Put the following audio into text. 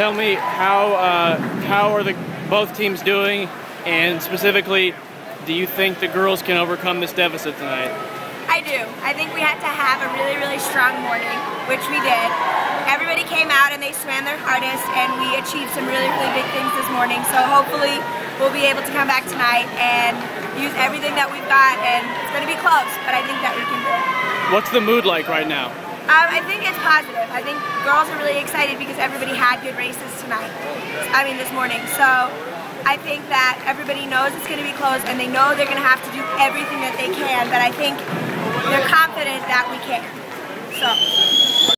Tell me how uh, how are the both teams doing, and specifically, do you think the girls can overcome this deficit tonight? I do. I think we had to have a really, really strong morning, which we did. Everybody came out and they swam their hardest, and we achieved some really, really big things this morning. So hopefully, we'll be able to come back tonight and use everything that we've got. And it's going to be close, but I think that we can do it. What's the mood like right now? Um, I think it's positive. I think girls are really excited because everybody had good races tonight. I mean, this morning. So I think that everybody knows it's going to be close and they know they're going to have to do everything that they can. But I think they're confident that we can. So.